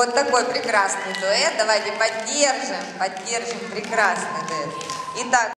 Вот такой прекрасный дуэт. Давайте поддержим, поддержим прекрасный дуэт. Итак,